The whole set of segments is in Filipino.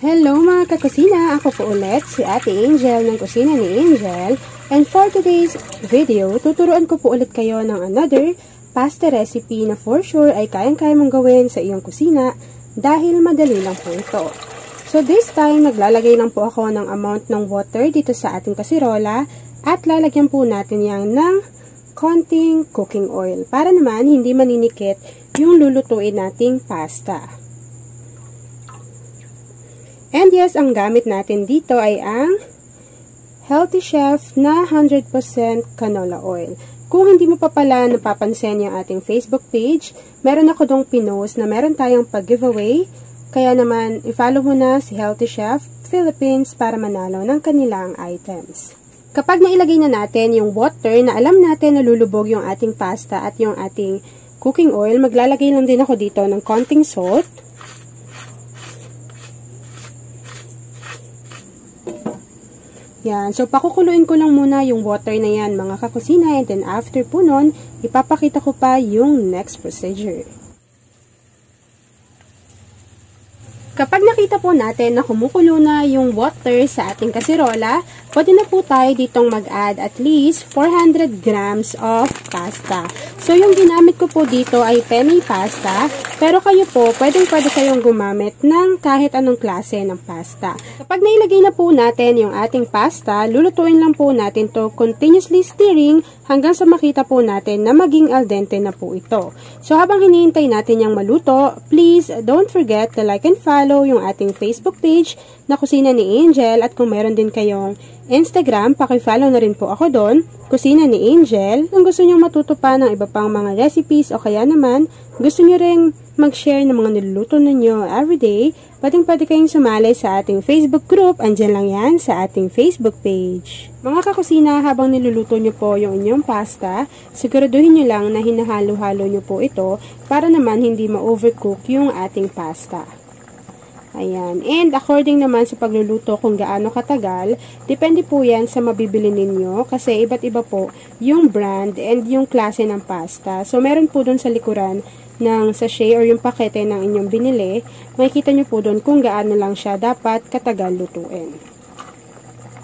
Hello mga kakusina! Ako po ulit si Ate Angel ng Kusina ni Angel and for today's video, tuturuan ko po ulit kayo ng another pasta recipe na for sure ay kayang-kaya mong gawin sa iyong kusina dahil madali lang po ito. So this time, naglalagay lang po ako ng amount ng water dito sa ating kasirola at lalagyan po natin yan ng konting cooking oil para naman hindi maninikit yung lulutuin nating pasta. And yes, ang gamit natin dito ay ang Healthy Chef na 100% canola oil. Kung hindi mo pa pala napapansin yung ating Facebook page, meron ako dong pinost na meron tayong pag-giveaway. Kaya naman, i-follow mo na si Healthy Chef Philippines para manalo ng kanilang items. Kapag nailagay na natin yung water na alam natin na lulubog yung ating pasta at yung ating cooking oil, maglalagay lang din ako dito ng konting salt. Yan. So, pakukuluin ko lang muna yung water na yan, mga kakusina. And then, after po nun, ipapakita ko pa yung next procedure. Kapag po natin na kumukulo na yung water sa ating kasirola, pwede na po tayo ditong mag-add at least 400 grams of pasta. So, yung ginamit ko po dito ay penny pasta, pero kayo po, pwedeng pwede kayong gumamit ng kahit anong klase ng pasta. Kapag nailagay na po natin yung ating pasta, lulutuin lang po natin to continuously stirring hanggang sa makita po natin na maging al dente na po ito. So, habang hinihintay natin yung maluto, please don't forget to like and follow yung ating Facebook page na Kusina ni Angel at kung meron din kayong Instagram, pakifollow na rin po ako doon, Kusina ni Angel. Kung gusto nyo matuto pa ng iba pang mga recipes o kaya naman gusto nyo ring mag-share ng mga niluluto ninyo everyday, pwedeng pwede kayong sumali sa ating Facebook group. Andyan lang yan sa ating Facebook page. Mga kakusina, habang niluluto nyo po yung inyong pasta, siguraduhin nyo lang na hinahalo-halo nyo po ito para naman hindi ma-overcook yung ating pasta. Ayan. And according naman sa pagluluto kung gaano katagal, depende po yan sa mabibili ninyo kasi iba't iba po yung brand and yung klase ng pasta. So, meron po dun sa likuran ng sachet or yung pakete ng inyong binili, makikita nyo po doon kung gaano lang siya dapat katagal lutuin.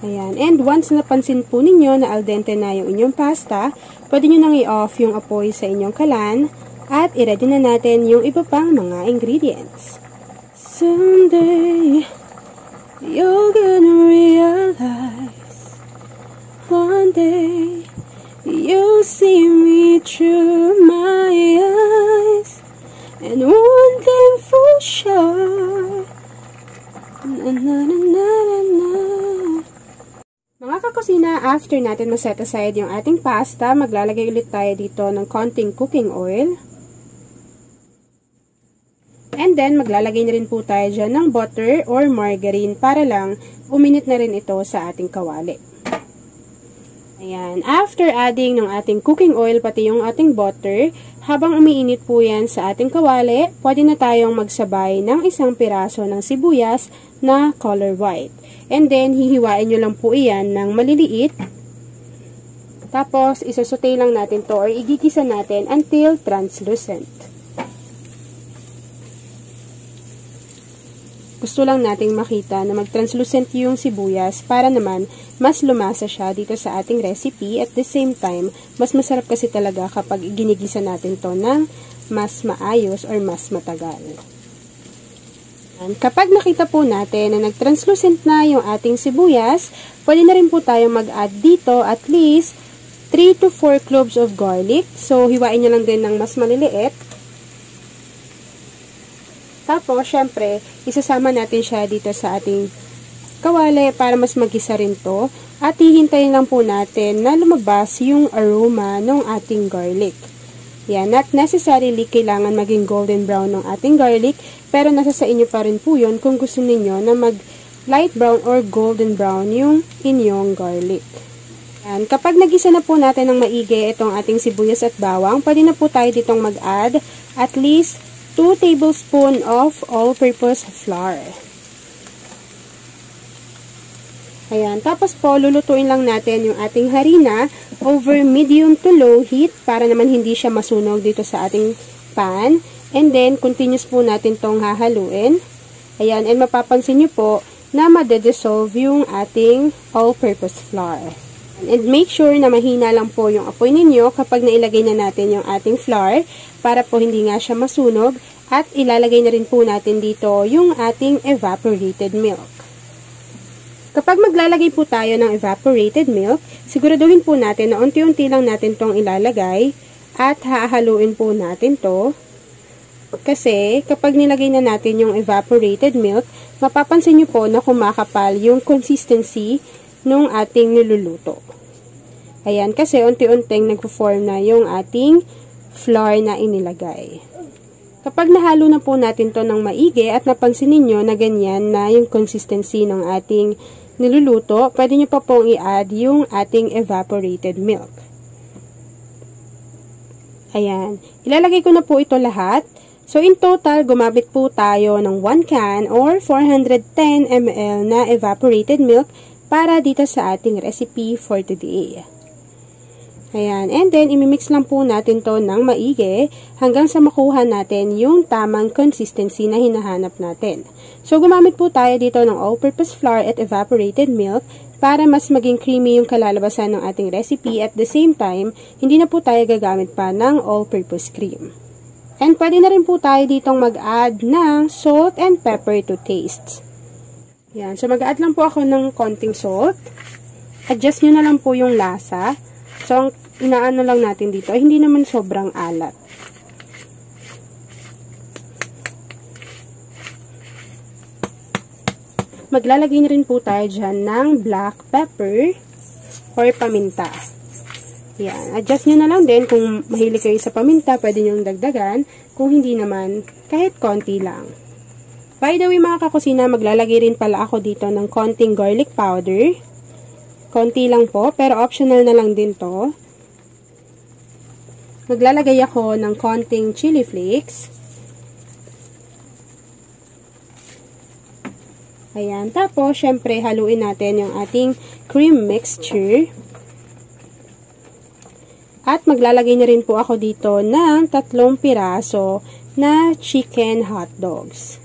Ayan. And once napansin po ninyo na al dente na yung inyong pasta, pwede nyo nang i-off yung apoy sa inyong kalan at i-ready na natin yung iba pang mga ingredients. Someday, you're gonna realize one day you see me through my eyes And one thing for sure na, na, na, na, na, Mga kakusina, after natin maset aside yung ating pasta, maglalagay ulit tayo dito ng konting cooking oil. Then, maglalagay na rin po tayo dyan ng butter or margarine para lang uminit na rin ito sa ating kawali. Ayan. After adding ng ating cooking oil, pati yung ating butter, habang umiinit po yan sa ating kawali, pwede na tayong magsabay ng isang piraso ng sibuyas na color white. And then, hihiwain nyo lang po iyan ng maliliit. Tapos, isasote lang natin to or igigisa natin until translucent. Gusto lang nating makita na mag-translucent yung sibuyas para naman mas lumasa siya dito sa ating recipe. At the same time, mas masarap kasi talaga kapag ginigisa natin to ng mas maayos or mas matagal. Kapag nakita po natin na nag-translucent na yung ating sibuyas, pwede na rin po tayo mag-add dito at least 3 to 4 cloves of garlic. So, hiwain nyo lang din ng mas maliliit. Tapos, syempre, isasama natin siya dito sa ating kawali para mas magisa rin to. At hihintayin lang po natin na lumabas yung aroma ng ating garlic. Yan, not necessarily kailangan maging golden brown ng ating garlic, pero nasa sa inyo pa rin po yun kung gusto ninyo na mag light brown or golden brown yung inyong garlic. Yan. Kapag nagisa na po natin ng maigi itong ating sibuyas at bawang, pwede na po tayo ditong mag-add at least 2 tablespoon of all-purpose flour. Ayan. Tapos po, lulutuin lang natin yung ating harina over medium to low heat para naman hindi siya masunog dito sa ating pan. And then, continuous po natin tong hahaluin. Ayan, and mapapansin nyo po na madedissolve yung ating all-purpose flour. And make sure na mahina lang po yung apoy ninyo kapag nailagay na natin yung ating flour para po hindi nga siya masunog at ilalagay na rin po natin dito yung ating evaporated milk. Kapag maglalagay po tayo ng evaporated milk, siguraduhin po natin na unti-unti lang natin tong ilalagay at hahaluin po natin to kasi, kapag nilagay na natin yung evaporated milk, mapapansin nyo po na kumakapal yung consistency nung ating niluluto. Ayan, kasi unti-unting nagpo-form na yung ating flour na inilagay. Kapag nahalo na po natin to ng maigi at napansin niyo na ganyan na yung consistency ng ating niluluto, pwede nyo pa pong i-add yung ating evaporated milk. Ayan. Ilalagay ko na po ito lahat. So, in total, gumamit po tayo ng 1 can or 410 ml na evaporated milk para dito sa ating recipe for today. Ayan. And then, imimix lang po natin to ng maigi hanggang sa makuha natin yung tamang consistency na hinahanap natin. So, gumamit po tayo dito ng all-purpose flour at evaporated milk para mas maging creamy yung kalalabasan ng ating recipe at the same time, hindi na po tayo gagamit pa ng all-purpose cream. And pwede na rin po tayo ditong mag-add ng salt and pepper to taste. Yan. So, mag-add lang po ako ng konting salt. Adjust nyo na lang po yung lasa. So, ang inaano lang natin dito ay hindi naman sobrang alat. Maglalagay na rin po tayo dyan ng black pepper or paminta. Yan. Adjust nyo na lang din. Kung mahilig kayo sa paminta, pwede nyo dagdagan. Kung hindi naman, kahit konti lang. By the way, mga kakusina, maglalagay rin pala ako dito ng konting garlic powder. Konti lang po, pero optional na lang din to. Maglalagay ako ng konting chili flakes. Ayan. Tapos, syempre, haluin natin yung ating cream mixture. At maglalagay na rin po ako dito ng tatlong piraso na chicken hot dogs.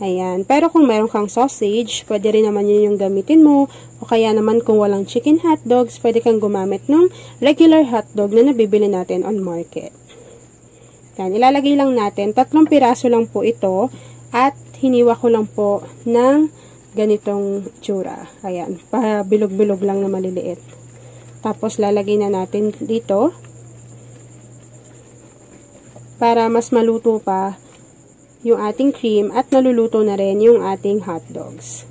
Ayan. Pero kung meron kang sausage, pwede rin naman yun yung gamitin mo. O kaya naman kung walang chicken hot dogs, pwede kang gumamit ng regular hot dog na nabibili natin on market. Yan. Ilalagay lang natin. Tatlong piraso lang po ito. At hiniwa ko lang po ng ganitong tsura. Ayan. Pabilog-bilog lang na maliliit. Tapos, lalagay na natin dito. Para mas maluto pa yung ating cream at naluluto na rin yung ating hot dogs.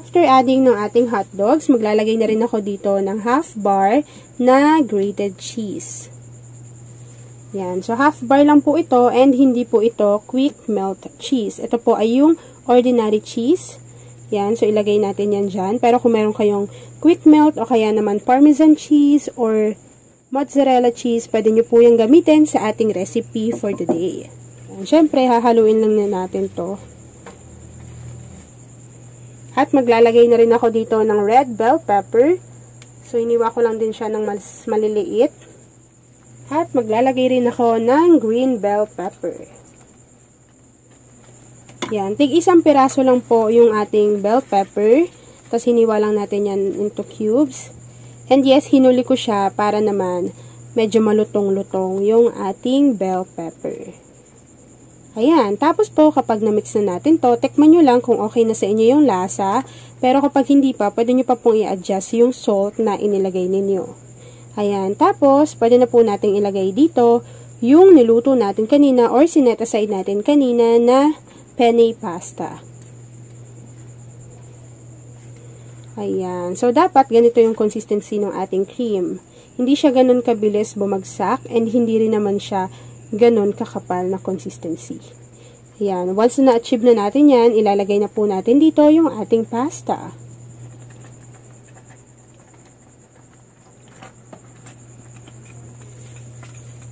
After adding ng ating hot dogs, maglalagay na rin ako dito ng half bar na grated cheese. Yan. So, half bar lang po ito and hindi po ito quick melt cheese. Ito po ay yung ordinary cheese yan, so ilagay natin yan dyan. Pero kung meron kayong quick melt o kaya naman parmesan cheese or mozzarella cheese, pwede nyo po yung gamitin sa ating recipe for today. Yan, syempre, hahaluin lang na natin to. At maglalagay na rin ako dito ng red bell pepper. So, iniwa ko lang din siya ng mas maliliit. At maglalagay rin ako ng green bell pepper. Yan. Tig isang piraso lang po yung ating bell pepper. Tapos hiniwa lang natin yan into cubes. And yes, hinuli ko siya para naman medyo malutong-lutong yung ating bell pepper. Ayan. Tapos po, kapag na-mix na natin to, tekman nyo lang kung okay na sa inyo yung lasa. Pero kapag hindi pa, pwede nyo pa pong i-adjust yung salt na inilagay ninyo. Ayan. Tapos, pwede na po natin ilagay dito yung niluto natin kanina or sinet aside natin kanina na penne pasta. Ayan. So, dapat ganito yung consistency ng ating cream. Hindi siya ganun kabilis bumagsak and hindi rin naman siya ganun kakapal na consistency. Ayan. Once na na-achieve na natin yan, ilalagay na po natin dito yung ating pasta.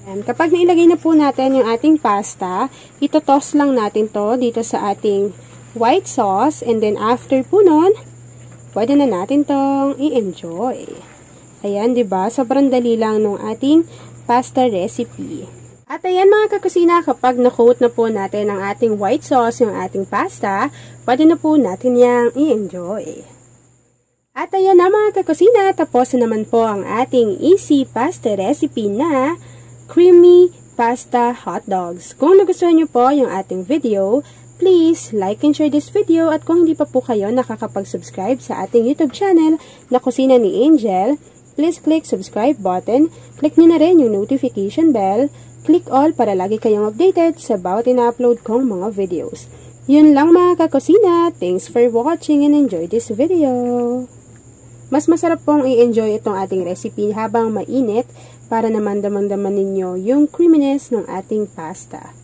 Ayan. Kapag nailagay na po natin yung ating pasta, ito-toss lang natin to dito sa ating white sauce. And then, after po nun, pwede na natin tong i-enjoy. Ayan, ba diba? Sobrang dali lang nung ating pasta recipe. At ayan mga kakusina, kapag na-coat na po natin ang ating white sauce, yung ating pasta, pwede na po natin yang i-enjoy. At ayan na mga kakusina, tapos na naman po ang ating easy pasta recipe na creamy pasta hot dogs. Kung nagustuhan nyo po yung ating video, please like and share this video at kung hindi pa po kayo nakakapag-subscribe sa ating YouTube channel na Kusina ni Angel, please click subscribe button, click nyo na rin yung notification bell, click all para lagi kayong updated sa bawat ina-upload kong mga videos. Yun lang mga kakusina, thanks for watching and enjoy this video. Mas masarap pong i-enjoy itong ating recipe habang mainit para naman damang-daman ninyo yung creaminess ng ating pasta.